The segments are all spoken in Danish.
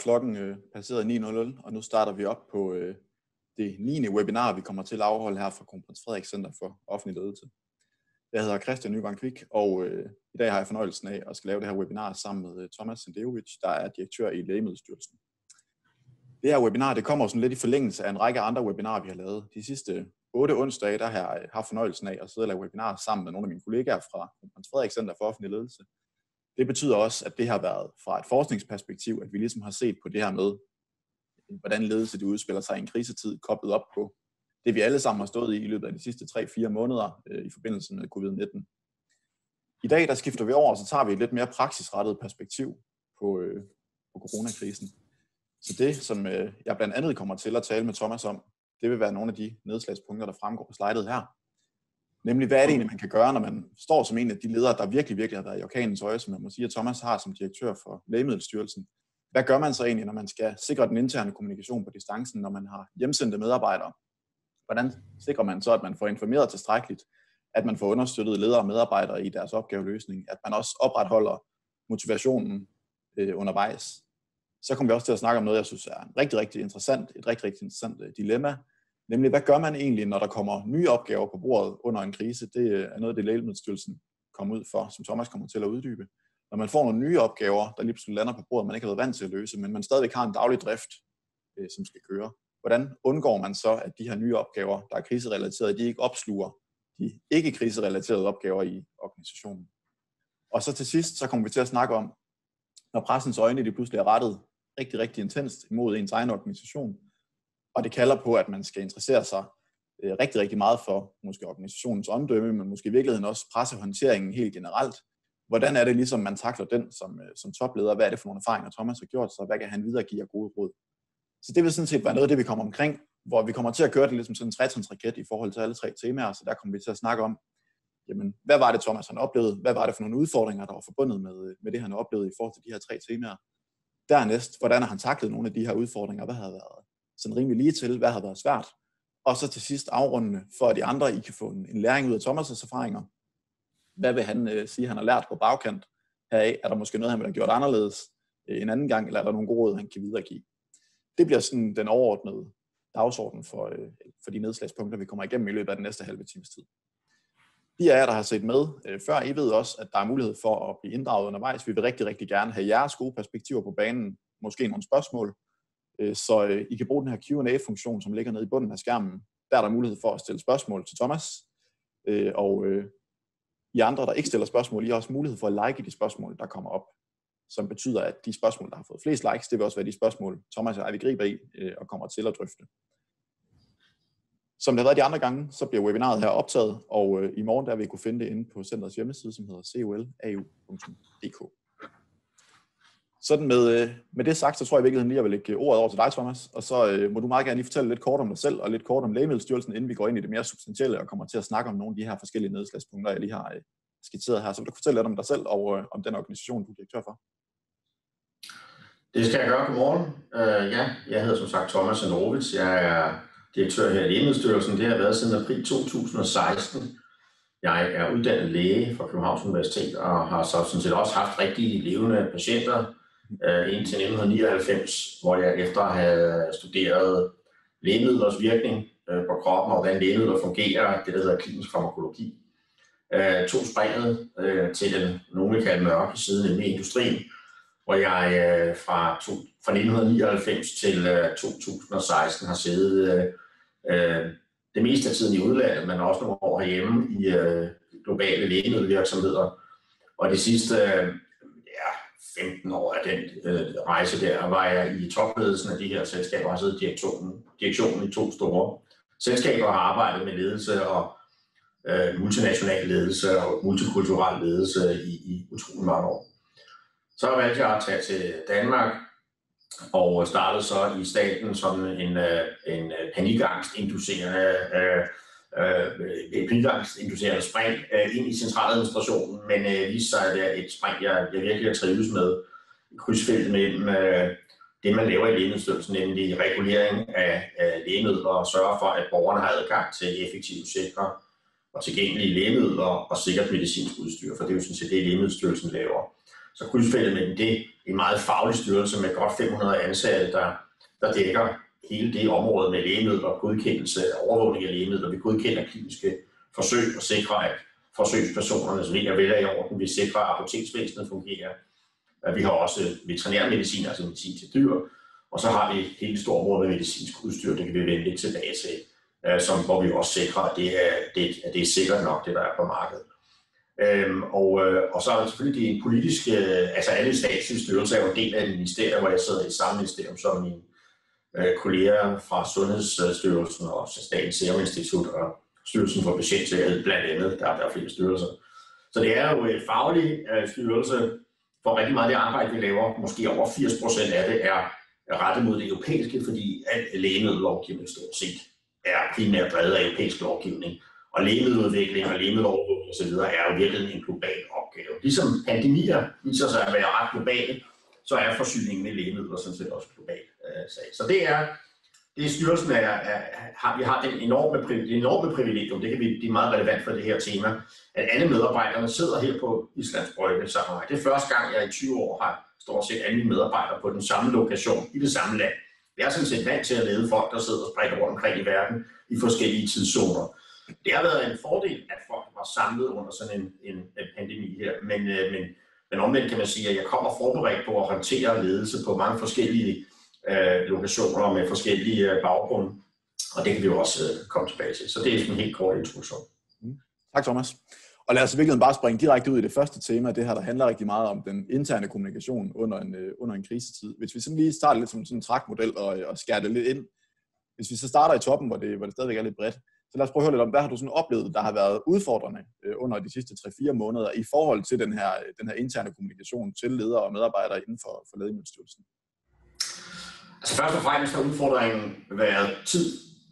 Klokken øh, passeret 9.00, og nu starter vi op på øh, det 9. webinar, vi kommer til at afholde her fra Kronprins Frederik Center for Offentlig Ledelse. Jeg hedder Christian Nyvang Kvik, og øh, i dag har jeg fornøjelsen af at skal lave det her webinar sammen med øh, Thomas Sendejovic, der er direktør i Lægemiddelstyrelsen. Det her webinar det kommer sådan lidt i forlængelse af en række andre webinarer, vi har lavet. De sidste otte onsdage, der har jeg øh, haft fornøjelsen af at sidde og lave webinarer sammen med nogle af mine kollegaer fra Kronprins Frederik Center for Offentlig Ledelse. Det betyder også, at det har været fra et forskningsperspektiv, at vi ligesom har set på det her med, hvordan ledelse det udspiller sig i en krisetid, koblet op på det, vi alle sammen har stået i i løbet af de sidste 3-4 måneder øh, i forbindelse med covid-19. I dag der skifter vi over, og så tager vi et lidt mere praksisrettet perspektiv på, øh, på coronakrisen. Så det, som øh, jeg blandt andet kommer til at tale med Thomas om, det vil være nogle af de nedslagspunkter, der fremgår på slidet her. Nemlig, hvad er det egentlig, man kan gøre, når man står som en af de ledere, der virkelig, virkelig har været i orkanens øje, som jeg må sige, at Thomas har som direktør for Lægemiddelstyrelsen. Hvad gør man så egentlig, når man skal sikre den interne kommunikation på distancen, når man har hjemsendte medarbejdere? Hvordan sikrer man så, at man får informeret tilstrækkeligt, at man får understøttet ledere og medarbejdere i deres opgaveløsning, at man også opretholder motivationen øh, undervejs? Så kommer vi også til at snakke om noget, jeg synes er rigtig, rigtig interessant, et rigtig, rigtig interessant øh, dilemma, Nemlig, hvad gør man egentlig, når der kommer nye opgaver på bordet under en krise? Det øh, er noget det, Lægemiddelstyrelsen kommer ud for, som Thomas kommer til at uddybe. Når man får nogle nye opgaver, der lige pludselig lander på bordet, man ikke har været vant til at løse, men man stadigvæk har en daglig drift, øh, som skal køre. Hvordan undgår man så, at de her nye opgaver, der er kriserelaterede, de ikke opsluger de ikke kriserelaterede opgaver i organisationen? Og så til sidst, så kommer vi til at snakke om, når pressens øjne de pludselig er rettet rigtig, rigtig intenst imod ens egen organisation, og det kalder på, at man skal interessere sig øh, rigtig, rigtig meget for måske organisationens omdømme, men måske i virkeligheden også pressehåndteringen helt generelt. Hvordan er det ligesom, man takler den som, øh, som topleder? Hvad er det for nogle erfaringer, Thomas har gjort sig? Hvad kan han videregive af gode råd? Så det vil sådan set være noget af det, vi kommer omkring, hvor vi kommer til at køre det ligesom sådan en trætrinsraket i forhold til alle tre temaer, så der kommer vi til at snakke om, jamen, hvad var det, Thomas han oplevede? Hvad var det for nogle udfordringer, der var forbundet med, øh, med det, han oplevede i forhold til de her tre temaer? Dernæst, hvordan har han taklet nogle af de her udfordringer? Hvad har været sådan rimelig lige til, hvad har været svært. Og så til sidst afrundende, for at de andre I kan få en, en læring ud af Thomas' erfaringer. Hvad vil han øh, sige, han har lært på bagkant heraf? Er der måske noget, han vil have gjort anderledes øh, en anden gang, eller er der nogle gode råd, han kan videregive? Det bliver sådan den overordnede dagsorden for, øh, for de nedslagspunkter, vi kommer igennem i løbet af den næste halve times tid. De af jer, der har set med øh, før, I ved også, at der er mulighed for at blive inddraget undervejs. Vi vil rigtig, rigtig gerne have jeres gode perspektiver på banen, måske nogle spørgsmål, Øh, så øh, I kan bruge den her Q&A-funktion, som ligger nede i bunden af skærmen. Der er der mulighed for at stille spørgsmål til Thomas. Øh, og I andre, der ikke stiller spørgsmål, I har også mulighed for at like de spørgsmål, der kommer op. Som betyder, at de spørgsmål, der har fået flest likes, det vil også være de spørgsmål, Thomas og jeg vi griber i og kommer til at drøfte. Som det har været de andre gange, så bliver webinaret her optaget, og i morgen der vil I kunne finde det inde på centrets hjemmeside, som hedder colau.dk. Sådan med, øh, med det sagt, så tror jeg i virkeligheden lige, at jeg vil lægge øh, ordet over til dig, Thomas. Og så øh, må du meget gerne lige fortælle lidt kort om dig selv, og lidt kort om Lægemiddelstyrelsen, inden vi går ind i det mere substantielle og kommer til at snakke om nogle af de her forskellige nedslagspunkter, jeg lige har øh, skitseret her. Så vil du fortælle lidt om dig selv og øh, om den organisation, du er direktør for. Det skal jeg gøre. Godmorgen. Uh, ja, jeg hedder som sagt Thomas Anovits. Jeg er direktør her i Lægemiddelstyrelsen. Det har været siden april 2016. Jeg er uddannet læge fra Københavns Universitet og har så sådan set også haft rigtig levende patienter øh, indtil 1999, hvor jeg efter at have studeret lægemidlers virkning øh, på kroppen og hvordan lægemidler fungerer, det der hedder klinisk farmakologi, øh, tog springet øh, til den nogle kalde mørke side, nemlig industrien, hvor jeg øh, fra, to, fra 1999 til øh, 2016 har siddet øh, øh, det meste af tiden i udlandet, men også nogle år herhjemme i øh, globale lægemiddelvirksomheder. Og det sidste øh, 15 år af den øh, rejse der, var jeg i topledelsen af de her selskaber, og har siddet direktionen, direktionen i to store selskaber og har arbejdet med ledelse og øh, multinational ledelse og multikulturel ledelse i, i utrolig mange år. Så valgte jeg at tage til Danmark og startede så i staten som en, øh, en panikangst-inducerende øh, øh, pilgangsinducerende spring øh, ind i centraladministrationen, men øh, viste sig, at det et spring, jeg, jeg virkelig har trives med. Krydsfeltet mellem øh, det, man laver i lægemiddelstyrelsen, nemlig regulering af, af lægemidler og sørge for, at borgerne har adgang til effektive, sikre og tilgængelige lægemidler og sikkert medicinsk udstyr, for det er jo sådan set det, Lægemiddelstyrelsen laver. så krydsfeltet mellem det en meget faglig styrelse med godt 500 ansatte, der, der dækker hele det område med lægemidler, godkendelse, overvågning af lægemidler. Vi godkender kliniske forsøg og sikrer, at forsøgspersonerne som er vel i orden. Vi sikrer, at apoteksvæsenet fungerer. Vi har også veterinærmedicin, altså medicin til dyr. Og så har vi hele det store område med medicinsk udstyr, det kan vi vende lidt tilbage til, øh, som, hvor vi også sikrer, at det er, det, at det er sikkert nok, det der er på markedet. Øhm, og, øh, og så er der selvfølgelig de politiske, øh, altså alle statslige styrelser er jo en del af et ministerium, hvor jeg sidder i samme ministerium som min, Øh, kolleger fra Sundhedsstyrelsen og Statens Serum Institut og Styrelsen for Patientsikkerhed blandt andet, der, der er flere styrelser. Så det er jo et faglig øh, styrelse for rigtig meget af det arbejde, vi laver. Måske over 80 procent af det er, rettet mod det europæiske, fordi al lægemiddellovgivning stort set er primært drevet af europæisk lovgivning. Og lægemiddeludvikling og lægemiddelovervågning osv. er jo virkelig en global opgave. Ligesom pandemier viser sig at være ret globale, så er forsyningen med lægemidler sådan set også global Øh, sag. Så det er, det er styrelsen er, er, har, vi har den enorme, det enorme privilegium, det kan vi, det meget relevant for det her tema, at alle medarbejderne sidder her på Islands Brygge sammen med Det er første gang, jeg i 20 år har stort set alle mine medarbejdere på den samme lokation i det samme land. Jeg er sådan set vant til at lede folk, der sidder og spredt rundt omkring i verden i forskellige tidszoner. Det har været en fordel, at folk var samlet under sådan en, en, en pandemi her, men, øh, men, men omvendt kan man sige, at jeg kommer forberedt på at håndtere ledelse på mange forskellige øh, lokationer med forskellige øh, baggrunde, og det kan vi jo også øh, komme tilbage til. Så det er sådan en helt kort introduktion. Mm. Tak Thomas. Og lad os i virkeligheden bare springe direkte ud i det første tema, det her, der handler rigtig meget om den interne kommunikation under en, øh, under en krisetid. Hvis vi sådan lige starter lidt som sådan en trækmodel og, øh, og skærer det lidt ind. Hvis vi så starter i toppen, hvor det, hvor det stadigvæk er lidt bredt, så lad os prøve at høre lidt om, hvad har du sådan oplevet, der har været udfordrende øh, under de sidste 3-4 måneder i forhold til den her, øh, den her interne kommunikation til ledere og medarbejdere inden for, for Lægemiddelstyrelsen? Altså først og fremmest har udfordringen været tid.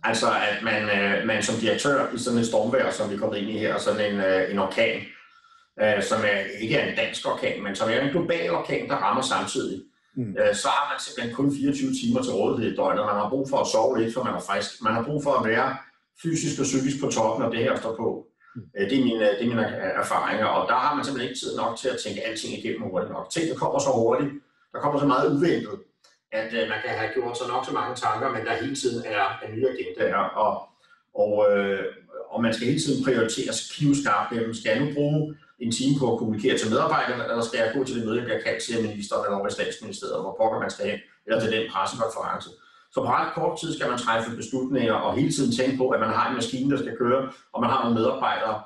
Altså at man, øh, man som direktør i sådan en stormvejr, som vi er kommet ind i her, sådan en, øh, en orkan, øh, som er, ikke er en dansk orkan, men som er en global orkan, der rammer samtidig, mm. øh, så har man simpelthen kun 24 timer til rådighed i døgnet. Man har brug for at sove lidt, for man er frisk. Man har brug for at være fysisk og psykisk på toppen, og det her står på. Mm. Det, er mine, det er mine erfaringer, og der har man simpelthen ikke tid nok til at tænke alting igennem hurtigt nok. Tingene kommer så hurtigt, der kommer så meget uventet, at øh, man kan have gjort sig nok så mange tanker, men der hele tiden er, er nye agendaer, og, og, øh, og man skal hele tiden prioritere knivskarpt. Jamen, skal jeg nu bruge en time på at kommunikere til medarbejderne, eller skal jeg gå til det møde, jeg bliver kaldt til ministeren eller over i statsministeriet, hvor pokker man skal hen, eller til den pressekonference. Så på ret kort tid skal man træffe beslutninger og hele tiden tænke på, at man har en maskine, der skal køre, og man har nogle medarbejdere,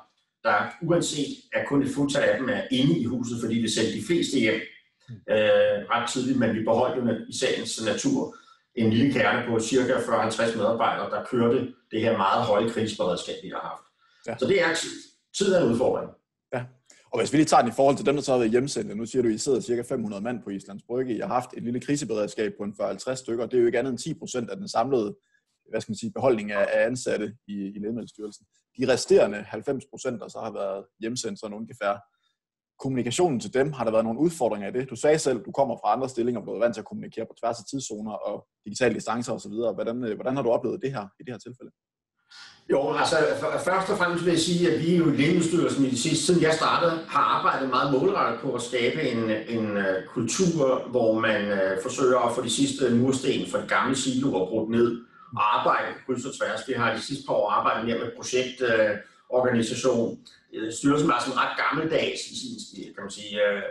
der uanset at kun et fuldtal af dem er inde i huset, fordi vi sender de fleste hjem, øh, ret tidligt, men vi beholdt jo i sagens natur en lille kerne på cirka 40-50 medarbejdere, der kørte det her meget høje krigsberedskab, vi har haft. Ja. Så det er tid. Tid er en udfordring. Ja. Og hvis vi lige tager den i forhold til dem, der så har været hjemsendt, nu siger du, at I sidder cirka 500 mand på Islands Brygge, I har haft et lille kriseberedskab på en 40-50 stykker, det er jo ikke andet end 10 procent af den samlede hvad skal man sige, beholdning af, af ansatte i, i Lægemiddelstyrelsen. De resterende 90 procent, der så har været hjemsendt, sådan ungefær kommunikationen til dem, har der været nogle udfordringer i det? Du sagde selv, du kommer fra andre stillinger, hvor du er vant til at kommunikere på tværs af tidszoner og digitale distancer osv. Hvordan, øh, hvordan har du oplevet det her i det her tilfælde? Jo, altså først og fremmest vil jeg sige, at vi jo i Lægemiddelstyrelsen i de sidste, siden jeg startede, har arbejdet meget målrettet på at skabe en, en uh, kultur, hvor man uh, forsøger at få de sidste mursten fra de gamle siloer brudt ned og arbejde på kryds og tværs. Vi har de sidste par år arbejdet mere med projektorganisation, uh, Øh, styrelsen var sådan ret gammeldags i sin kan man sige, øh,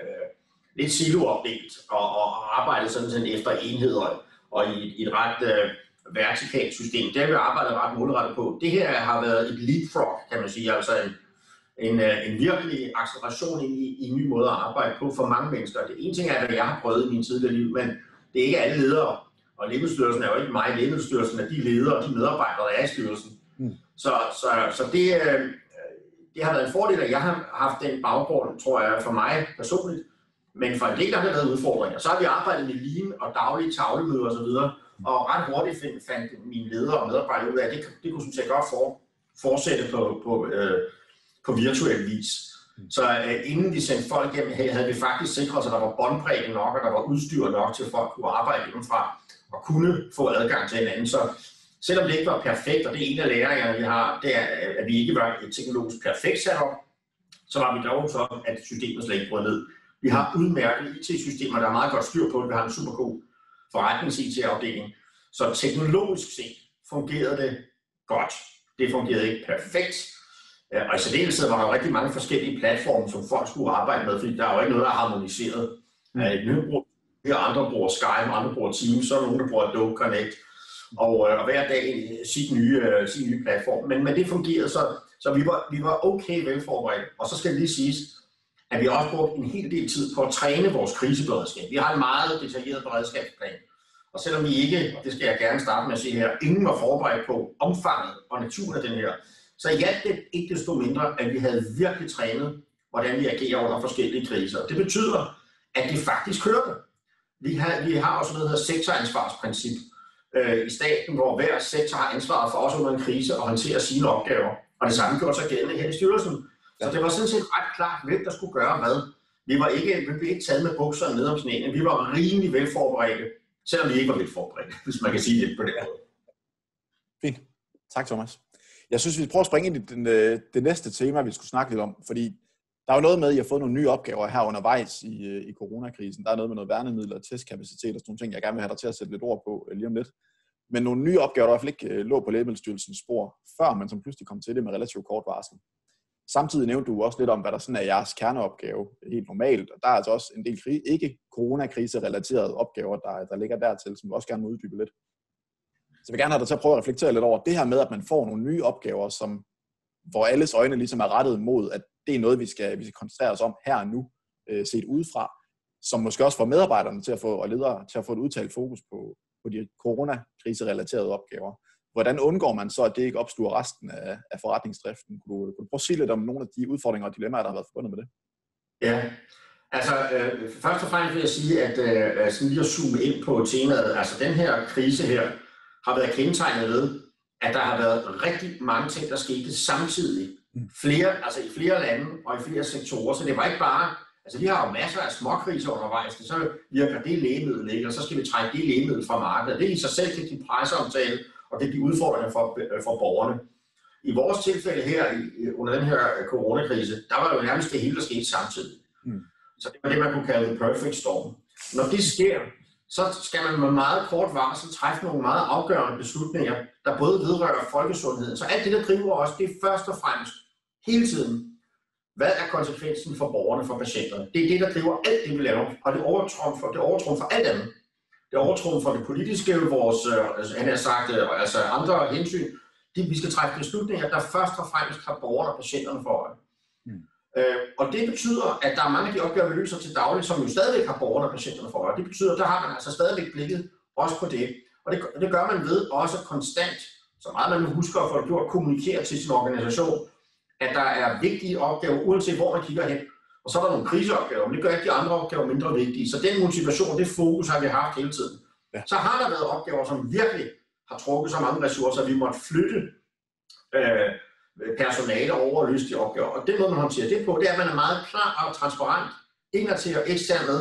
lidt siloopdelt og, og arbejdede sådan, sådan efter enheder og i, i et ret øh, vertikalt system. Det har vi arbejdet ret målrettet på. Det her har været et leapfrog, kan man sige, altså en, en, øh, en virkelig acceleration i, i en ny måde at arbejde på for mange mennesker. Det ene ting er, hvad jeg har prøvet i min tidligere liv, men det er ikke alle ledere. Og Lægemiddelstyrelsen er jo ikke mig. Lægemiddelstyrelsen er de ledere og de medarbejdere, der er i styrelsen. Mm. Så, så, så det, det har været en fordel, at jeg har haft den baggrund, tror jeg, for mig personligt. Men for en del har det været udfordringer. Så har vi arbejdet med lean og daglige tavlemøder osv., og ret hurtigt fandt mine ledere og medarbejdere ud af, at det, det kunne sådan set godt for, fortsætte på, på, øh, på virtuel vis. Så øh, inden vi sendte folk hjem, havde vi faktisk sikret os, at der var båndbredde nok, og der var udstyr nok til, at folk kunne arbejde hjemmefra og kunne få adgang til hinanden. Så selvom det ikke var perfekt, og det er en af læringerne, vi har, det er, at vi ikke var et teknologisk perfekt setup, så var vi dog så, at systemet slet ikke brød ned. Vi har udmærket IT-systemer, der er meget godt styr på det. Vi har en super god forretnings-IT-afdeling. Så teknologisk set fungerede det godt. Det fungerede ikke perfekt. Og i særdeleshed var der rigtig mange forskellige platforme, som folk skulle arbejde med, fordi der er jo ikke noget, der er harmoniseret. Mm. Nogle bruger, andre bruger Skype, andre bruger Teams, så er der nogen, der bruger Adobe Connect, og, øh, og hver dag øh, sit nye, øh, sin nye platform. Men, men det fungerede, så, så vi, var, vi var okay velforberedt. Og så skal det lige siges, at vi også brugte en hel del tid på at træne vores kriseberedskab. Vi har en meget detaljeret beredskabsplan. Og selvom vi ikke, og det skal jeg gerne starte med at sige her, ingen var forberedt på omfanget og naturen af den her, så hjalp det ikke desto mindre, at vi havde virkelig trænet, hvordan vi agerer under forskellige kriser. Det betyder, at det faktisk kørte. Vi har, vi har også noget, der hedder sektoransvarsprincip øh, i staten, hvor hver sektor har ansvaret for også under en krise at håndtere sine opgaver. Og det samme gjorde sig gældende her i styrelsen. Så det var sådan set ret klart, hvem der skulle gøre hvad. Vi var ikke, vi blev ikke taget med bukserne ned om knæene. Vi var rimelig velforberedte, selvom vi ikke var velforberedte, hvis man kan sige det på den måde. Fint. Tak, Thomas. Jeg synes, vi prøver at springe ind i den, øh, det næste tema, vi skulle snakke lidt om, fordi der er jo noget med, at I har fået nogle nye opgaver her undervejs i, øh, i coronakrisen. Der er noget med noget værnemidler og testkapacitet og sådan nogle ting, jeg gerne vil have dig til at sætte lidt ord på øh, lige om lidt. Men nogle nye opgaver, der i hvert fald ikke øh, lå på Lægemiddelstyrelsens spor før, men som pludselig kom til det med relativt kort varsel. Samtidig nævnte du også lidt om, hvad der sådan er jeres kerneopgave helt normalt, og der er altså også en del ikke coronakrise-relaterede opgaver, der, der ligger dertil, som du også gerne må uddybe lidt. Så jeg vil gerne have dig til at prøve at reflektere lidt over det her med, at man får nogle nye opgaver, som, hvor alles øjne ligesom er rettet mod, at det er noget, vi skal, vi skal koncentrere os om her og nu, øh, set udefra, som måske også får medarbejderne til at få, og ledere til at få et udtalt fokus på, på de coronakriserelaterede opgaver. Hvordan undgår man så, at det ikke opstår resten af, af forretningsdriften? Kunne du, kunne du prøve at sige lidt om nogle af de udfordringer og dilemmaer, der har været forbundet med det? Ja, altså øh, først og fremmest vil jeg sige, at øh, sådan lige at zoome ind på temaet, altså den her krise her, har været kendetegnet ved, at der har været rigtig mange ting, der skete samtidig. Flere, altså i flere lande og i flere sektorer. Så det var ikke bare, altså vi har jo masser af småkriser undervejs, så virker det lægemiddel ikke, og så skal vi trække det lægemiddel fra markedet. Det er i sig selv det de presseomtale, og det er de udfordringer for, for borgerne. I vores tilfælde her, under den her coronakrise, der var jo nærmest det hele, der skete samtidig. Mm. Så det var det, man kunne kalde the perfect storm. Når det sker, så skal man med meget kort varsel træffe nogle meget afgørende beslutninger, der både vedrører folkesundheden. Så alt det, der driver os, det er først og fremmest hele tiden, hvad er konsekvensen for borgerne, for patienterne? Det er det, der driver alt det, vi laver, og det overtrumfer, det overtrumfer alt andet. Det overtrumfer det politiske, vores, øh, altså, han har sagt, øh, altså andre hensyn. Det, vi skal træffe beslutninger, der først og fremmest har borgerne og patienterne for øje. Mm. Øh, og det betyder, at der er mange af de opgaver, vi løser til daglig, som jo stadigvæk har borgerne og patienterne for øje. Det betyder, at der har man altså stadigvæk blikket også på det. Og det, det gør man ved også konstant, så meget man husker at få det gjort, kommunikere til sin organisation, at der er vigtige opgaver, uanset hvor man kigger hen. Og så er der nogle kriseopgaver, men det gør ikke de andre opgaver mindre vigtige. Så den motivation, det fokus har vi haft hele tiden. Ja. Så har der været opgaver, som virkelig har trukket så mange ressourcer, at vi måtte flytte øh, personale over at løse de opgaver. Og den måde, man håndterer det på, det er, at man er meget klar og transparent til og ekstern med,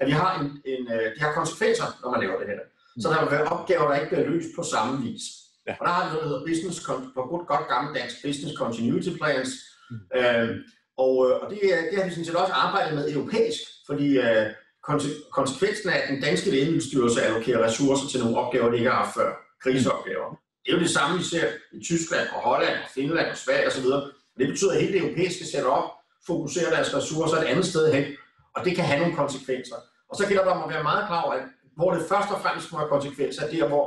at vi har en, en, uh, de har konsekvenser, når man laver det her. Så der vil være opgaver, der ikke bliver løst på samme vis. Ja. Og der har vi noget, der hedder business, på godt, godt gammeldansk business continuity plans. Mm. Øh, og, øh, og det, øh, det har vi sådan set også arbejdet med europæisk, fordi øh, konsekvensen af, at den danske lægemiddelstyrelse allokerer ressourcer til nogle opgaver, de ikke har haft før, kriseopgaver. Det er jo det samme, vi ser i Tyskland og Holland og Finland og Sverige osv. Det betyder, at hele det europæiske setup fokuserer deres ressourcer et andet sted hen, og det kan have nogle konsekvenser. Og så gælder det om at være meget klar over, at hvor det først og fremmest må have konsekvenser, er der, hvor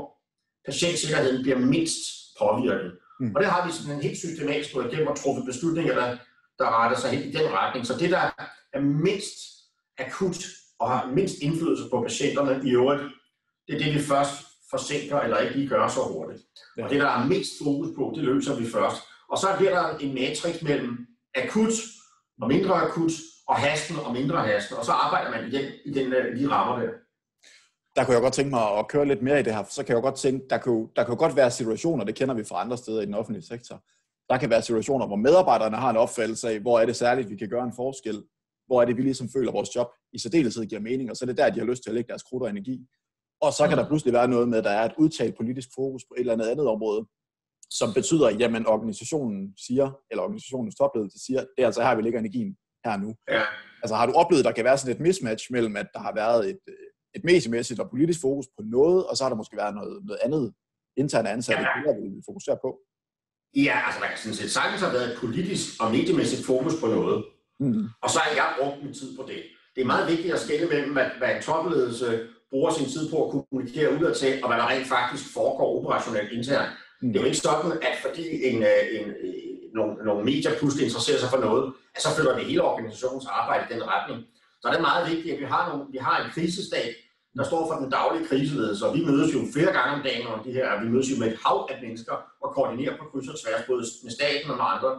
patientsikkerheden bliver mindst påvirket. Mm. Og det har vi sådan en helt systematisk på igennem at træffe beslutninger, der, der retter sig helt i den retning. Så det, der er mindst akut og har mindst indflydelse på patienterne i øvrigt, det er det, vi først forsinker eller ikke lige gør så hurtigt. Ja. Og det, der er mest fokus på, det løser vi først. Og så bliver der en matrix mellem akut og mindre akut, og hasten og mindre hasten, og så arbejder man i, den, i, den, de rammer der. Der kunne jeg godt tænke mig at køre lidt mere i det her, så kan jeg godt tænke, der kan, der kan godt være situationer, det kender vi fra andre steder i den offentlige sektor, der kan være situationer, hvor medarbejderne har en opfattelse af, hvor er det særligt, vi kan gøre en forskel, hvor er det, vi ligesom føler, at vores job i særdeleshed giver mening, og så er det der, de har lyst til at lægge deres krudt og energi. Og så kan der pludselig være noget med, at der er et udtalt politisk fokus på et eller andet andet område, som betyder, at jamen, organisationen siger, eller organisationens topledelse siger, det er altså her, vi lægger energien her nu. Ja. Altså har du oplevet, at der kan være sådan et mismatch mellem, at der har været et, et mediemæssigt og politisk fokus på noget, og så har der måske været noget, noget andet interne ansatte, ja. der vil fokusere på? Ja, altså der kan sådan set sagtens have været et politisk og mediemæssigt fokus på noget. Mm. Og så har jeg brugt min tid på det. Det er meget vigtigt at skille mellem, hvad, hvad en topledelse bruger sin tid på at kommunikere udadtil, og hvad der rent faktisk foregår operationelt internt. Mm. Det er jo ikke sådan, at fordi en, øh, en, en, øh, nogle, nogle medier pludselig interesserer sig for noget, at så følger det hele organisationens arbejde i den retning. Så er det meget vigtigt, at vi har, nogle, vi har en krisestab, der står for den daglige kriseledelse, og vi mødes jo flere gange om dagen om det her, vi mødes jo med et hav af mennesker og koordinerer på kryds og tværs, både med staten og med andre.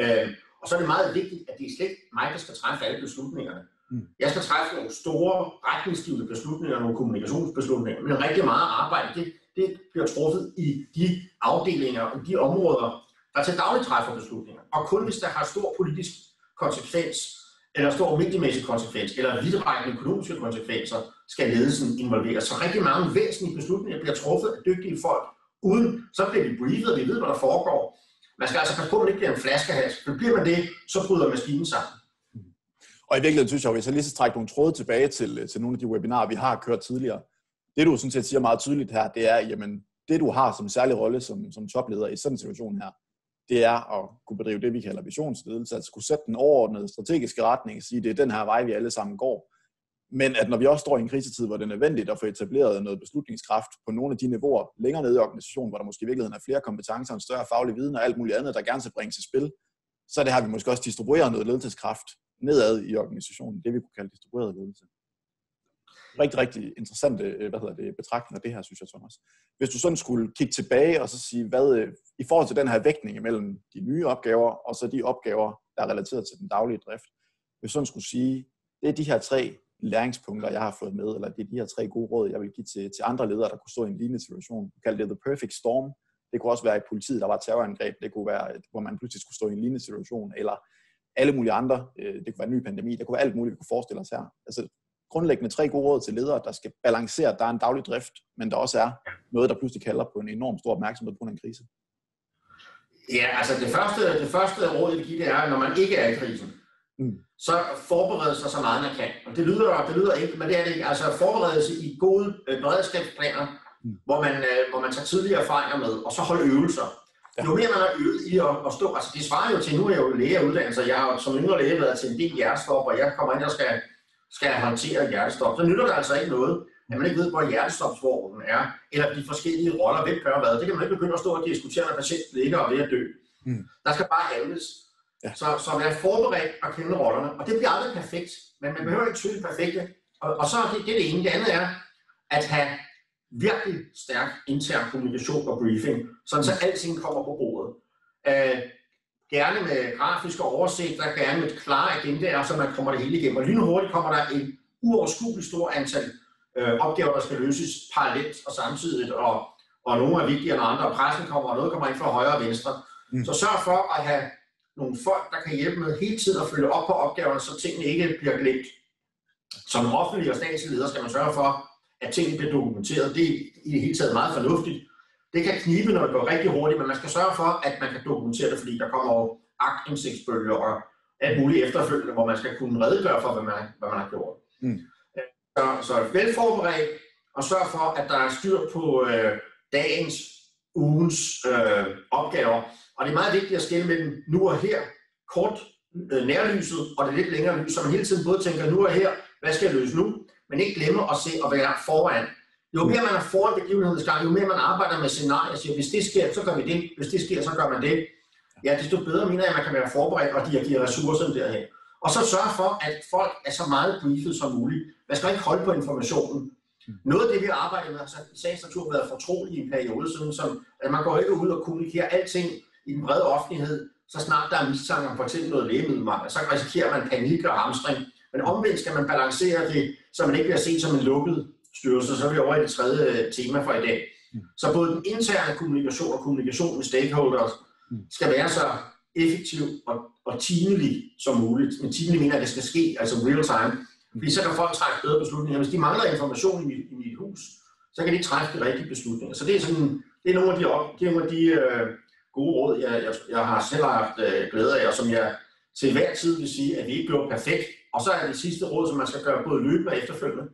Øh, og så er det meget vigtigt, at det er slet ikke mig, der skal træffe alle beslutningerne. Mm. Jeg skal træffe nogle store retningsgivende beslutninger, nogle kommunikationsbeslutninger, men rigtig meget arbejde, det, det bliver truffet i de afdelinger og de områder, der til dagligt træffer beslutninger. Og kun hvis der har stor politisk konsekvens, eller stor mediemæssige konsekvens, eller vidtrækkende økonomiske konsekvenser, skal ledelsen involveres. Så rigtig mange væsentlige beslutninger bliver truffet af dygtige folk, uden så bliver vi briefet, og vi ved, hvad der foregår. Man skal altså passe på, at man ikke bliver en flaskehals. Men bliver man det, så bryder maskinen sammen. Og i virkeligheden synes jeg, at hvis jeg lige så trække nogle tråde tilbage til, øh, til nogle af de webinarer, vi har kørt tidligere, det du sådan set siger meget tydeligt her, det er, jamen, det du har som særlig rolle som, som topleder i sådan en situation her, det er at kunne bedrive det, vi kalder visionsledelse, altså skulle sætte den overordnede strategiske retning, og sige, det er den her vej, vi alle sammen går. Men at når vi også står i en krisetid, hvor det er nødvendigt at få etableret noget beslutningskraft på nogle af de niveauer længere nede i organisationen, hvor der måske i virkeligheden er flere kompetencer, en større faglig viden og alt muligt andet, der gerne skal bringes i spil, så er det her, vi måske også distribuerer noget ledelseskraft nedad i organisationen, det vi kunne kalde distribueret ledelse. Rigtig, rigtig interessante øh, hvad hedder det, betragtninger det her, synes jeg, Thomas. Hvis du sådan skulle kigge tilbage og så sige, hvad øh, i forhold til den her vægtning mellem de nye opgaver og så de opgaver, der er relateret til den daglige drift, hvis du sådan skulle sige, det er de her tre læringspunkter, jeg har fået med, eller det er de her tre gode råd, jeg vil give til, til andre ledere, der kunne stå i en lignende situation. Du kalder det the perfect storm. Det kunne også være i politiet, der var terrorangreb. Det kunne være, hvor man pludselig skulle stå i en lignende situation, eller alle mulige andre. Øh, det kunne være en ny pandemi. Det kunne være alt muligt, vi kunne forestille os her. Altså grundlæggende tre gode råd til ledere, der skal balancere, at der er en daglig drift, men der også er noget, der pludselig kalder på en enorm stor opmærksomhed på en krise. Ja, altså det første, det første råd, jeg vil give, det er, når man ikke er i krisen, mm. så forberede sig så meget man kan. Og det lyder, det lyder ikke, men det er det ikke. Altså forberedelse i gode øh, beredskabsplaner, mm. hvor, man, øh, hvor man tager tidligere erfaringer med, og så holde øvelser. Ja. Jo mere man har øvet i at, at stå, altså det svarer jo til, nu er jeg jo læge af uddannelse, jeg har som yngre læge været til en del hjertestop, og jeg kommer ind og skal skal håndtere hjertestop, så nytter det altså ikke noget, at man ikke ved, hvor hjertestopsvognen er, eller de forskellige roller, hvem gør hvad. Det kan man ikke begynde at stå og diskutere, når patienten ligger og er ved at dø. Mm. Der skal bare handles. Ja. Så, så være forberedt og kende rollerne. Og det bliver aldrig perfekt, men man behøver ikke tydeligt perfekte. Og, og så er det, det er det ene. Det andet er at have virkelig stærk intern kommunikation og briefing, sådan så alting kommer på bordet. Uh, gerne med grafiske oversigter, gerne med et klare agendaer, så man kommer det hele igennem. Og lynhurtigt kommer der en uoverskueligt stor antal øh, opgaver, der skal løses parallelt og samtidigt, og, og nogle er vigtigere end andre, og pressen kommer, og noget kommer ind fra højre og venstre. Mm. Så sørg for at have nogle folk, der kan hjælpe med hele tiden at følge op på opgaverne, så tingene ikke bliver glemt. Som offentlig og statslig leder skal man sørge for, at tingene bliver dokumenteret. Det er i det hele taget meget fornuftigt, det kan knibe, når det går rigtig hurtigt, men man skal sørge for, at man kan dokumentere det, fordi der kommer jo aktindsigtsbølger og alt muligt efterfølgende, hvor man skal kunne redegøre for, hvad man, hvad man har gjort. Mm. Så, så velforberedt, og sørg for, at der er styr på øh, dagens, ugens øh, opgaver. Og det er meget vigtigt at skille mellem nu og her, kort øh, nærlyset, og det lidt længere lys, så man hele tiden både tænker nu og her, hvad skal jeg løse nu, men ikke glemme at se og være foran jo mere man er foran begivenhedsgang, jo mere man arbejder med scenarier, siger, hvis det sker, så gør vi det, hvis det sker, så gør man det. Ja, desto bedre mener jeg, at man kan være forberedt og dirigere ressourcerne derhen. Og så sørge for, at folk er så meget briefet som muligt. Man skal ikke holde på informationen. Noget af det, vi har arbejdet med, i sagens natur har været fortroligt i en periode, sådan som at man går ikke ud og kommunikerer alting i den brede offentlighed, så snart der er mistanke om for eksempel noget lægemiddelmangel, så risikerer man panik og hamstring. Men omvendt skal man balancere det, så man ikke bliver set som en lukket styrelse, så er vi over i det tredje øh, tema for i dag. Mm. Så både den interne kommunikation og kommunikation med stakeholders mm. skal være så effektiv og, og timelig som muligt. Men timelig mener, at det skal ske, altså real time. Mm. Fordi så kan folk træffe bedre beslutninger. Hvis de mangler information i mit, i mit hus, så kan de træffe de rigtige beslutninger. Så det er, sådan, det er nogle af de, op, det er nogle af de øh, gode råd, jeg, jeg, jeg har selv haft øh, glæde af, og som jeg til hver tid vil sige, at vi ikke gjorde perfekt. Og så er det sidste råd, som man skal gøre både løbende og efterfølgende,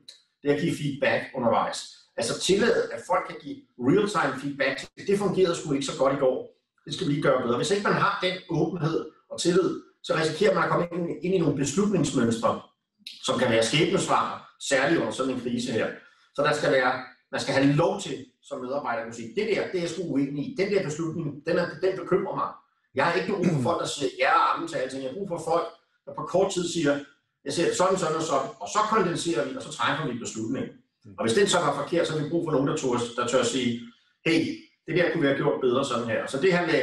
det er at give feedback undervejs. Altså tillade, at folk kan give real-time feedback. Det fungerede sgu ikke så godt i går. Det skal vi lige gøre bedre. Hvis ikke man har den åbenhed og tillid, så risikerer man at komme ind, ind i nogle beslutningsmønstre, som kan være skæbnesvar, særligt under sådan en krise her. Så der skal være, man skal have lov til som medarbejder at sige, det der, det er jeg sgu uenig i. Den der beslutning, den, er, den bekymrer mig. Jeg har ikke brug for folk, der siger ja og amen til alting. Jeg har brug for folk, der på kort tid siger, jeg siger sådan, sådan og sådan, og så kondenserer vi, og så træffer vi beslutning. Og hvis den så var forkert, så har vi brug for nogen, der tør, der tør sige, hey, det der kunne vi have gjort bedre sådan her. Så det her med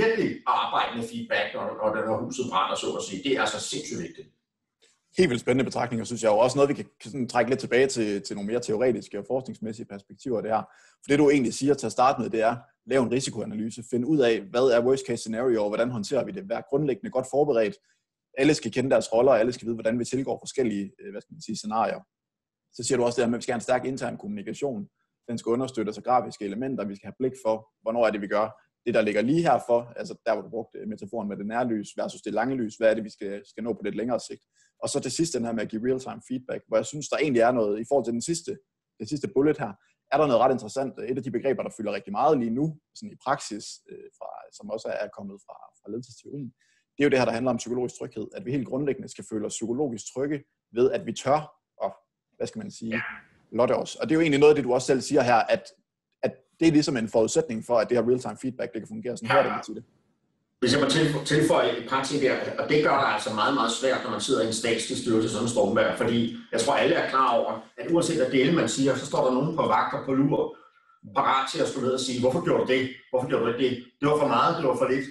virkelig at arbejde med feedback, når, når, når huset brænder, så at sige, det er altså sindssygt vigtigt helt vildt spændende betragtninger, synes jeg. Og også noget, vi kan sådan trække lidt tilbage til, til nogle mere teoretiske og forskningsmæssige perspektiver, det er. For det, du egentlig siger til at starte med, det er, lav en risikoanalyse, find ud af, hvad er worst case scenario, og hvordan håndterer vi det, Vær grundlæggende godt forberedt. Alle skal kende deres roller, og alle skal vide, hvordan vi tilgår forskellige øh, hvad skal man sige, scenarier. Så siger du også det her med, at vi skal have en stærk intern kommunikation. Den skal understøtte sig grafiske elementer, vi skal have blik for, hvornår er det, vi gør det, der ligger lige herfor, altså der, hvor du brugte metaforen med det nærlys versus det lange lys, hvad er det, vi skal, skal nå på lidt længere sigt. Og så til sidst den her med at give real-time feedback, hvor jeg synes, der egentlig er noget, i forhold til den sidste, den sidste bullet her, er der noget ret interessant. Et af de begreber, der fylder rigtig meget lige nu, sådan i praksis, øh, fra, som også er kommet fra, fra ledelsesteorien, det er jo det her, der handler om psykologisk tryghed. At vi helt grundlæggende skal føle os psykologisk trygge ved, at vi tør og hvad skal man sige, lotte os. Og det er jo egentlig noget af det, du også selv siger her, at, at det er ligesom en forudsætning for, at det her real-time feedback, det kan fungere. Sådan her, det, det. Hvis jeg må tilføje et par ting der, og det gør det altså meget, meget svært, når man sidder i en statslig styrelse som Stormberg, fordi jeg tror, alle er klar over, at uanset hvad dele man siger, så står der nogen på vagter på lur, parat til at skulle ned og sige, hvorfor gjorde du det? Hvorfor gjorde du ikke det? Det var for meget, det var for lidt.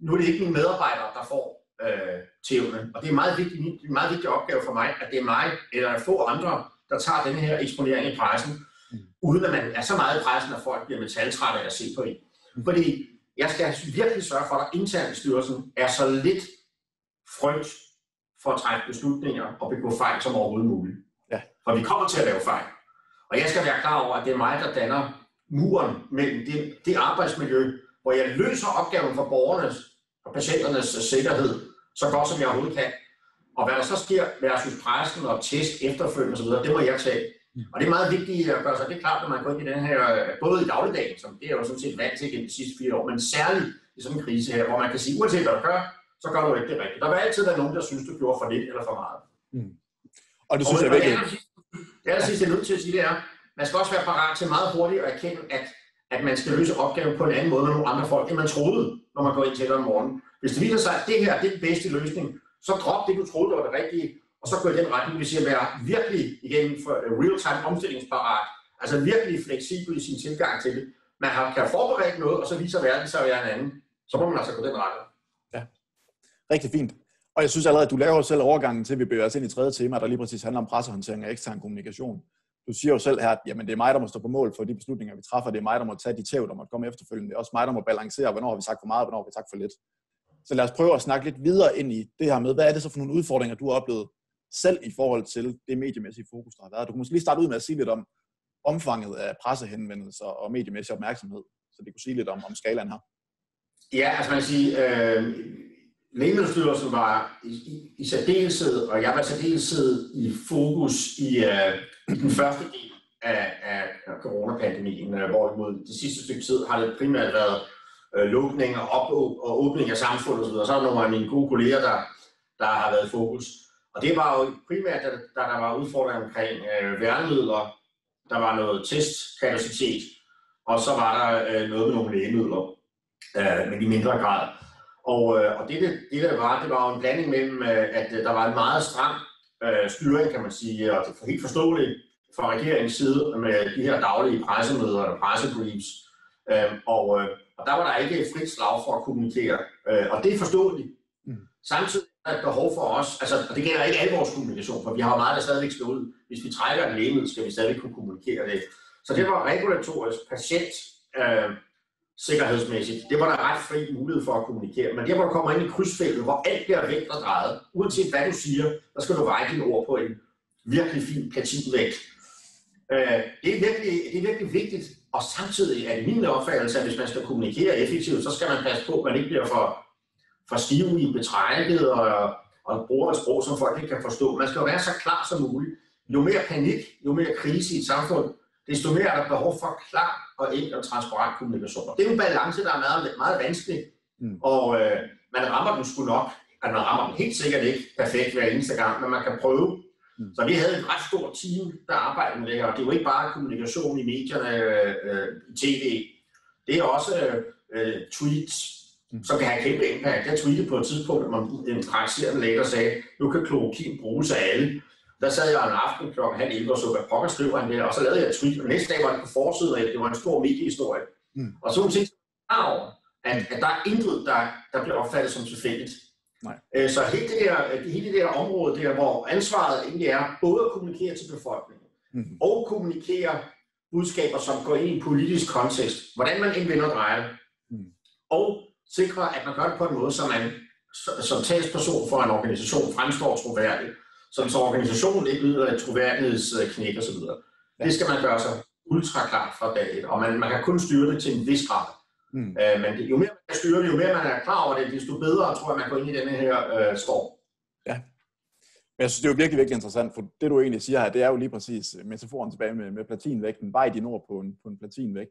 Nu er det ikke mine medarbejdere, der får øh, tævne, og det er en meget vigtig, en meget vigtig opgave for mig, at det er mig eller få andre, der tager den her eksponering i pressen, uden at man er så meget i pressen, at folk bliver metaltrætte af at se på en. Fordi jeg skal virkelig sørge for, at der internt i styrelsen er så lidt frygt for at træffe beslutninger og begå fejl som overhovedet muligt. Ja. For vi kommer til at lave fejl. Og jeg skal være klar over, at det er mig, der danner muren mellem det, det arbejdsmiljø, hvor jeg løser opgaven for borgernes og patienternes sikkerhed så godt som jeg overhovedet kan. Og hvad der så sker versus pressen og test efterfølgende osv., det må jeg tage. Og det er meget vigtigt at gøre sig det klart, når man går ind i den her, både i dagligdagen, som det er jo sådan set vant til gennem de sidste fire år, men særligt i sådan en krise her, hvor man kan sige, uanset hvad du gør, så gør du ikke det rigtigt. Der vil altid være nogen, der synes, du gjorde for lidt eller for meget. Mm. Og det synes og, jeg virkelig. Det er sidste, jeg er nødt til at sige, det er, man skal også være parat til meget hurtigt at erkende, at, at man skal løse opgaven på en anden måde med nogle andre folk, end man troede, når man går ind til det om morgenen. Hvis det viser sig, at det her det er den bedste løsning, så drop det, du troede, der var det rigtige, og så gå i den retning, vi siger, være virkelig igen for øh, real-time omstillingsparat, altså virkelig fleksibel i sin tilgang til det. Man har, kan forberede noget, og så viser verden sig at være en anden. Så må man altså gå den retning. Ja, rigtig fint. Og jeg synes allerede, at du laver selv overgangen til, at vi bevæger os ind i tredje tema, der lige præcis handler om pressehåndtering og ekstern kommunikation. Du siger jo selv her, at jamen, det er mig, der må stå på mål for de beslutninger, vi træffer. Det er mig, der må tage de tæv, der måtte komme efterfølgende. Det er også mig, der må balancere, hvornår har vi sagt for meget, og hvornår har vi sagt for lidt. Så lad os prøve at snakke lidt videre ind i det her med, hvad er det så for nogle udfordringer, du har oplevet selv i forhold til det mediemæssige fokus, der har været. Du kan måske lige starte ud med at sige lidt om omfanget af pressehenvendelser og mediemæssig opmærksomhed, så det kunne sige lidt om, om skalaen her. Ja, altså man kan sige, øh, Lægemiddelstyrelsen var i, i, i særdeleshed, og jeg var særdeleshed i fokus i, øh, i den første del af, af, coronapandemien, øh, hvorimod det sidste stykke tid har det primært været øh, lukning og, op, og åbning af samfundet osv. Så er der nogle af mine gode kolleger, der, der har været i fokus. Og det var jo primært, da, da der var udfordringer omkring øh, værnemidler, der var noget testkapacitet, og så var der øh, noget med nogle lægemidler, øh, men i mindre grad. Og, øh, og det, det, det, der var, det var jo en blanding mellem, øh, at øh, der var en meget stram øh, styring, kan man sige, og det er helt forståeligt fra regeringens side med de her daglige pressemøder og pressebriefs. Øh, og, øh, og der var der ikke et frit slag for at kommunikere, øh, og det er forståeligt. Mm. Samtidig er et behov for os, altså, og det gælder ikke al vores kommunikation, for vi har meget, der stadigvæk skal ud. Hvis vi trækker en lægemiddel, skal vi stadig kunne kommunikere det. Så det var regulatorisk, patient, øh, sikkerhedsmæssigt, det var der ret fri mulighed for at kommunikere. Men der, hvor du kommer ind i krydsfeltet, hvor alt bliver vægt og drejet, uanset hvad du siger, der skal du veje dine ord på en virkelig fin platinvægt. Øh, det, er virkelig, det er virkelig vigtigt, og samtidig er det min opfattelse, at hvis man skal kommunikere effektivt, så skal man passe på, at man ikke bliver for for stiv i betrækket og, og bruger et sprog, som folk ikke kan forstå. Man skal jo være så klar som muligt. Jo mere panik, jo mere krise i et samfund, desto mere er der behov for klar og enkel og transparent kommunikation. Det er en balance, der er meget, meget vanskelig, mm. og øh, man rammer den sgu nok. Altså, man rammer den helt sikkert ikke perfekt hver eneste gang, men man kan prøve. Mm. Så vi havde et ret stort team, der arbejdede med det her, og det er jo ikke bare kommunikation i medierne, øh, øh, i tv. Det er også øh, tweets, mm. som kan have kæmpe impact. Jeg tweetede på et tidspunkt, at en praktiserende læge, der sagde, nu kan klorokin bruges af alle. Der sad jeg en aften kl. halv 11 og så, hvad pokker skriver han der, og så lavede jeg et tweet, og næste dag var det på forsiden, og det var en stor mediehistorie. Mm. Og så tænkte over, at, at der er intet, der, der bliver opfattet som tilfældigt. Nej. Øh, så hele det, der, hele det der område der, hvor ansvaret egentlig er både at kommunikere til befolkningen, mm. og kommunikere budskaber, som går ind i en politisk kontekst, hvordan man indvinder drejer, mm. og sikre, at man gør det på en måde, så man som talsperson for en organisation fremstår troværdigt, som så organisationen ikke lyder et troværdighedsknæk osv. Ja. Det skal man gøre sig ultra klart fra dag et, og man, man kan kun styre det til en vis grad. Mm. Uh, men det, jo mere man kan styre det, jo mere man er klar over det, desto bedre tror jeg, man går ind i denne her uh, storm. Ja. Men jeg synes, det er jo virkelig, virkelig interessant, for det du egentlig siger her, det er jo lige præcis øh, metaforen tilbage med, med platinvægten. Vej din ord på en, på en platinvægt.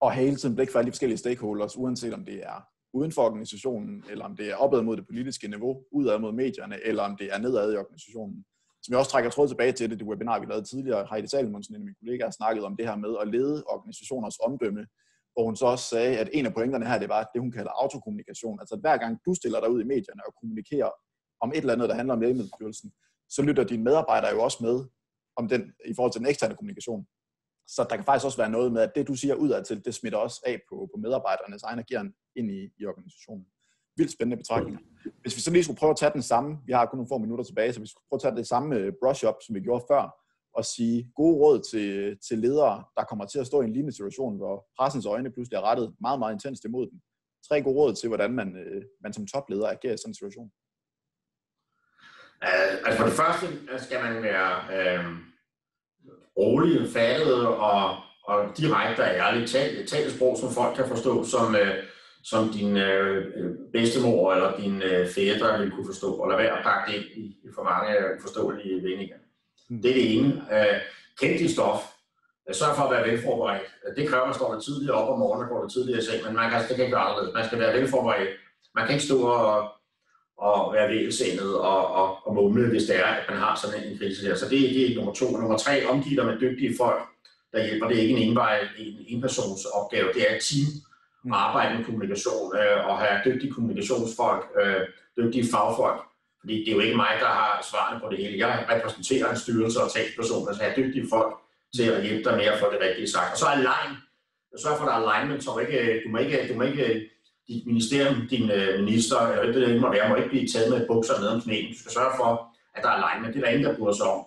Og hele tiden blik for alle de forskellige stakeholders, uanset om det er uden for organisationen, eller om det er opad mod det politiske niveau, udad mod medierne, eller om det er nedad i organisationen. Som jeg også trækker tråd tilbage til det, det webinar, vi lavede tidligere, Heidi Salmonsen, en af mine kollegaer, snakket om det her med at lede organisationers omdømme, hvor hun så også sagde, at en af pointerne her, det var det, hun kalder autokommunikation. Altså at hver gang du stiller dig ud i medierne og kommunikerer om et eller andet, der handler om lægemiddelstyrelsen, så lytter dine medarbejdere jo også med om den, i forhold til den eksterne kommunikation. Så der kan faktisk også være noget med, at det, du siger udad til, det smitter også af på, på medarbejdernes egen agerende ind i, i organisationen. Vildt spændende betragtninger. Hvis vi så lige skulle prøve at tage den samme, vi har kun nogle få minutter tilbage, så vi skulle prøve at tage det samme øh, brush-up, som vi gjorde før, og sige gode råd til, til ledere, der kommer til at stå i en lignende situation, hvor pressens øjne pludselig er rettet meget, meget intenst imod dem. Tre gode råd til, hvordan man, øh, man som topleder agerer i sådan en situation. Øh, altså for det første skal man være øh, rolig, fattet og, og direkte og ærligt. Tal, tal sprog, som folk kan forstå, som, øh, som din øh, bedstemor eller din øh, fætter ville kunne forstå, og lad være at pakke det ind i, i for mange forståelige vendinger. Mm. Det er det ene. Øh, kend dit stof. Sørg for at være velforberedt. Det kræver, at man står lidt tidligere op om morgenen og går lidt tidligere i seng, men man kan, det kan ikke være anderledes. Man skal være velforberedt. Man kan ikke stå og, og være velsendet og, og, og mumle, hvis det er, at man har sådan en krise her. Så det, det er nummer to. Nummer tre, omgiv dig med dygtige folk, der hjælper. Det er ikke en envej, en, en persons opgave. Det er et team, at arbejde med kommunikation øh, og have dygtige kommunikationsfolk, øh, dygtige fagfolk. Fordi det er jo ikke mig, der har svarene på det hele. Jeg repræsenterer en styrelse og talsperson, så altså jeg have dygtige folk til at hjælpe dig med at få det rigtige sagt. Og så align. Sørg for, at der er alignment, så du, ikke, du må ikke, du må ikke dit ministerium, din øh, minister, eller det, det må være, må ikke blive taget med bukser ned om knæen. Du skal sørge for, at der er alignment. Det er der ingen, der bryder sig om.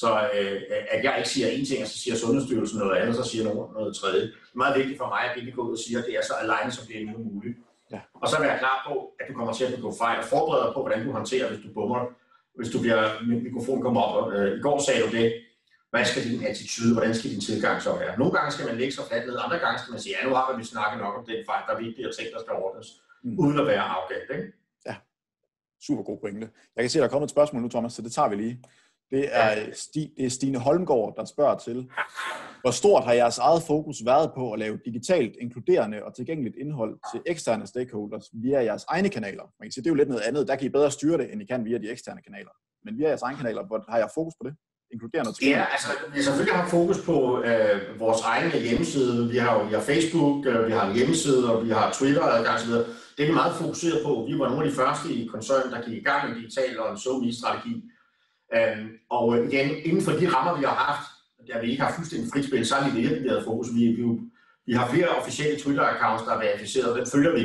Så øh, at jeg ikke siger en ting, og så siger Sundhedsstyrelsen noget andet, så siger nogen noget tredje. Det er meget vigtigt for mig, at det vi går ud og siger, det er så alene som det er muligt. Ja. Og så være klar på, at du kommer til at begå fejl, og forberede dig på, hvordan du håndterer, hvis du bummer, hvis du bliver, mikrofonen kommer op. Og, øh, I går sagde du det, hvad skal din attitude, hvordan skal din tilgang så være? Nogle gange skal man lægge sig fladt ned, andre gange skal man sige, ja, nu har vi snakket nok om den fejl, der er vigtige ting, der skal ordnes, mm. uden at være arrogant. Ikke? Ja, super god pointe. Jeg kan se, at der er kommet et spørgsmål nu, Thomas, så det tager vi lige. Det er, Sti, det er Stine Holmgaard, der spørger til, hvor stort har jeres eget fokus været på at lave digitalt, inkluderende og tilgængeligt indhold til eksterne stakeholders via jeres egne kanaler? Man kan sige, det er jo lidt noget andet. Der kan I bedre styre det, end I kan via de eksterne kanaler. Men via jeres egne kanaler, hvor har jeg fokus på det? Inkluderende og Ja, altså vi selvfølgelig har fokus på øh, vores egen hjemmeside. Vi har jo vi har Facebook, øh, vi har en hjemmeside, og vi har Twitter og adgang osv. Det er vi meget fokuseret på. Vi var nogle af de første i koncernen, der gik i gang med digital og en so strategi Øhm, og igen, inden for de rammer, vi har haft, der vi ikke har fuldstændig frit spil, så har vi virkelig fokus. Vi, vi, vi har flere officielle Twitter-accounts, der er verificeret, og dem følger vi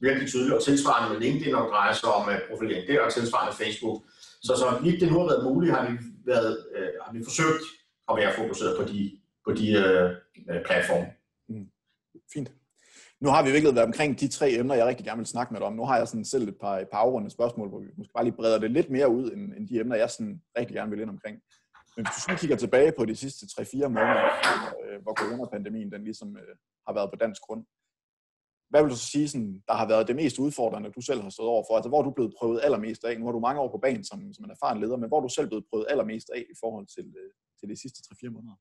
virkelig tydeligt, og tilsvarende med LinkedIn, når det drejer sig om uh, profilering der, og tilsvarende Facebook. Så så vidt det nu har været muligt, har vi, været, øh, har vi forsøgt at være fokuseret på de, på de øh, øh platforme. Mm. Fint. Nu har vi virkelig været omkring de tre emner, jeg rigtig gerne vil snakke med dig om. Nu har jeg sådan selv et par, et par afrundende spørgsmål, hvor vi måske bare lige breder det lidt mere ud, end, end de emner, jeg sådan rigtig gerne vil ind omkring. Men hvis du sådan kigger tilbage på de sidste 3-4 måneder, øh, hvor coronapandemien den ligesom øh, har været på dansk grund, hvad vil du så sige, sådan, der har været det mest udfordrende, du selv har stået over for? Altså, hvor er du blevet prøvet allermest af? Nu har du mange år på banen som, som en erfaren leder, men hvor er du selv blevet prøvet allermest af i forhold til, øh, til de sidste 3-4 måneder?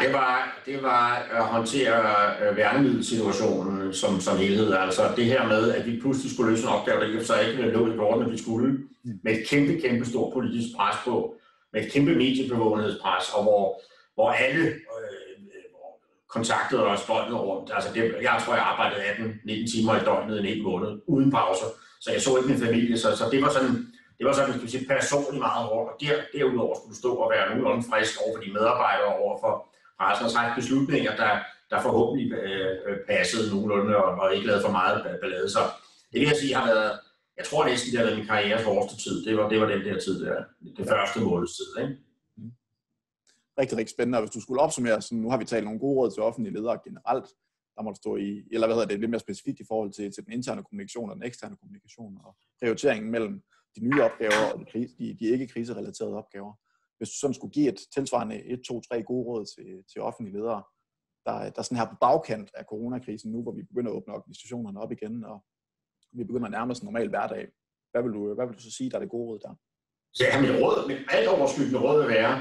Ja, det var, det var at håndtere øh, værnemiddelsituationen som, som helhed. Altså det her med, at vi pludselig skulle løse en opgave, der ikke så ikke lå i kortene, vi skulle, mm. med et kæmpe, kæmpe stort politisk pres på, med et kæmpe mediebevågenhedspres, og hvor, hvor alle kontaktede os døgnet rundt. Altså det, jeg tror, jeg arbejdede 18-19 timer i døgnet en hel måned, uden pauser. Så jeg så ikke min familie, så, så det var sådan, det var sådan, skal sige, personligt meget hårdt. Og der, derudover skulle du stå og være nogenlunde frisk over for de medarbejdere, over for pressen og trække beslutninger, der, der forhåbentlig øh, passede nogenlunde og, og ikke lavede for meget ballade. Så det vil jeg sige har været, jeg tror næsten, det har været min karrieres hårdeste tid. Det var, det var den der tid der, det første måneds tid. Ikke? Mm. rigtig, rigtig spændende. Og hvis du skulle opsummere, så nu har vi talt nogle gode råd til offentlige ledere generelt, der må stå i, eller hvad hedder det, lidt mere specifikt i forhold til, til den interne kommunikation og den eksterne kommunikation, og prioriteringen mellem de nye opgaver og de, de, de ikke kriserelaterede opgaver. Hvis du sådan skulle give et tilsvarende 1, 2, 3 gode råd til, til offentlige ledere, der, der sådan her på bagkant af coronakrisen nu, hvor vi begynder at åbne organisationerne op igen, og vi begynder at nærme os en normal hverdag. Hvad vil du, hvad vil du så sige, der er det gode råd der? Så ja, mit råd, mit alt overskyggende råd vil være,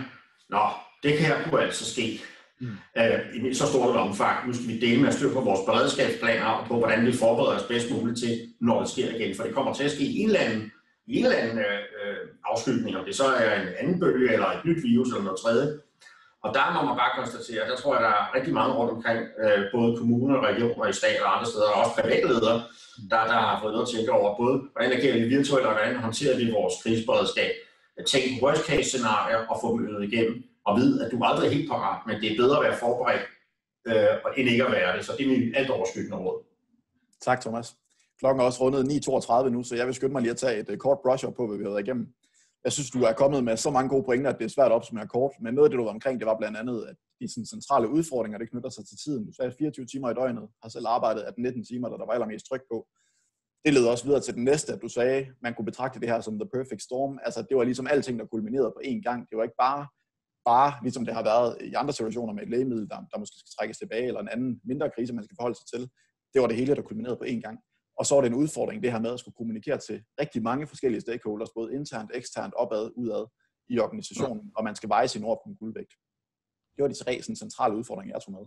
nå, det kan her kunne altså ske mm. øh, i så stort et omfang. Nu skal vi dele med at styre på vores beredskabsplaner og på, hvordan vi forbereder os bedst muligt til, når det sker igen. For det kommer til at ske i en eller anden, en eller anden øh, øh, afskygning, om det så er en anden bølge eller et nyt virus eller noget tredje. Og der må man bare konstatere, der tror jeg, der er rigtig mange rundt omkring, øh, både kommuner, regioner, i stat og andre steder, og også private ledere, der, der har fået noget at tænke over, både hvordan agerer vi virtuelt, og hvordan håndterer vi vores kriseberedskab. Øh, tænk worst case scenarier og få dem øget igennem og vide, at du aldrig er helt parat, men det er bedre at være forberedt, øh, end ikke at være det. Så det er min alt overskyggende råd. Tak, Thomas. Klokken er også rundet 9.32 nu, så jeg vil skynde mig lige at tage et øh, kort brush op på, hvad vi har været igennem. Jeg synes, du er kommet med så mange gode pointer, at det er svært at opsummere kort, men noget af det, du var omkring, det var blandt andet, at de sådan, centrale udfordringer, det knytter sig til tiden. Du sagde 24 timer i døgnet, har selv arbejdet af 19 timer, der, der var allermest tryk på. Det leder også videre til den næste, at du sagde, man kunne betragte det her som the perfect storm. Altså, det var ligesom alting, der kulminerede på én gang. Det var ikke bare bare, ligesom det har været i andre situationer med et lægemiddel, der, der måske skal trækkes tilbage, eller en anden mindre krise, man skal forholde sig til. Det var det hele, der kulminerede på én gang. Og så er det en udfordring, det her med at skulle kommunikere til rigtig mange forskellige stakeholders, både internt, eksternt, opad, udad i organisationen, og man skal veje sin ord på en guldvægt. Det var de tre sådan, centrale udfordringer, jeg tog med.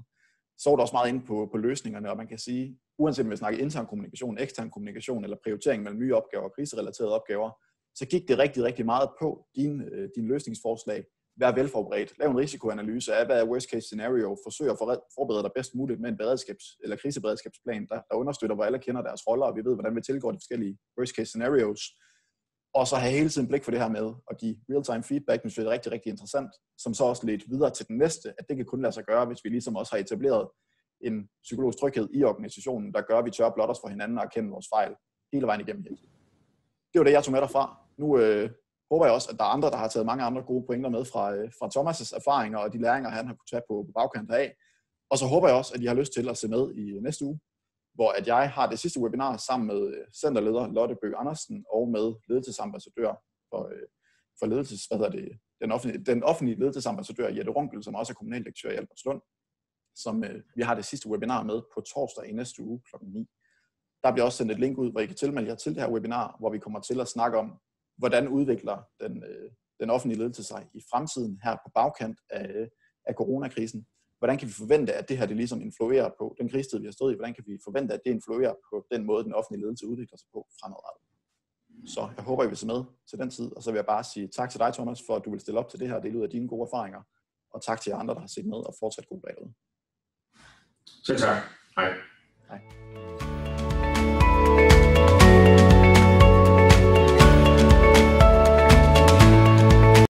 Så var der også meget inde på, på løsningerne, og man kan sige, uanset om vi snakker intern kommunikation, ekstern kommunikation eller prioritering mellem nye opgaver og kriserelaterede opgaver, så gik det rigtig, rigtig meget på dine, øh, dine løsningsforslag, vær velforberedt. Lav en risikoanalyse af, hvad er worst case scenario. Forsøg at forberede dig bedst muligt med en beredskabs- eller kriseberedskabsplan, der, der understøtter, hvor alle kender deres roller, og vi ved, hvordan vi tilgår de forskellige worst case scenarios. Og så have hele tiden blik for det her med at give real-time feedback, hvis det er rigtig, rigtig interessant, som så også lidt videre til den næste, at det kan kun lade sig gøre, hvis vi ligesom også har etableret en psykologisk tryghed i organisationen, der gør, at vi tør blot os for hinanden og erkende vores fejl hele vejen igennem. Det var det, jeg tog med derfra. Nu øh, håber jeg også, at der er andre, der har taget mange andre gode pointer med fra, øh, fra Thomas' erfaringer og de læringer, han har kunne tage på, på bagkant af. Og så håber jeg også, at I har lyst til at se med i øh, næste uge, hvor at jeg har det sidste webinar sammen med øh, centerleder Lotte Bøge Andersen og med ledelsesambassadør for, øh, for ledelses, hvad hedder det, den, offentlige, den offentlige ledelsesambassadør Jette Runkel, som også er kommunaldirektør i Albertslund, som øh, vi har det sidste webinar med på torsdag i næste uge kl. 9. Der bliver også sendt et link ud, hvor I kan tilmelde jer til det her webinar, hvor vi kommer til at snakke om, hvordan udvikler den, øh, den offentlige ledelse sig i fremtiden her på bagkant af, af coronakrisen? Hvordan kan vi forvente, at det her det ligesom influerer på den krigstid, vi har stået i? Hvordan kan vi forvente, at det influerer på den måde, den offentlige ledelse udvikler sig på fremadrettet? Så jeg håber, I vil se med til den tid, og så vil jeg bare sige tak til dig, Thomas, for at du vil stille op til det her og dele ud af dine gode erfaringer, og tak til jer andre, der har set med, og fortsat god dag Selv tak. Hej. Hej.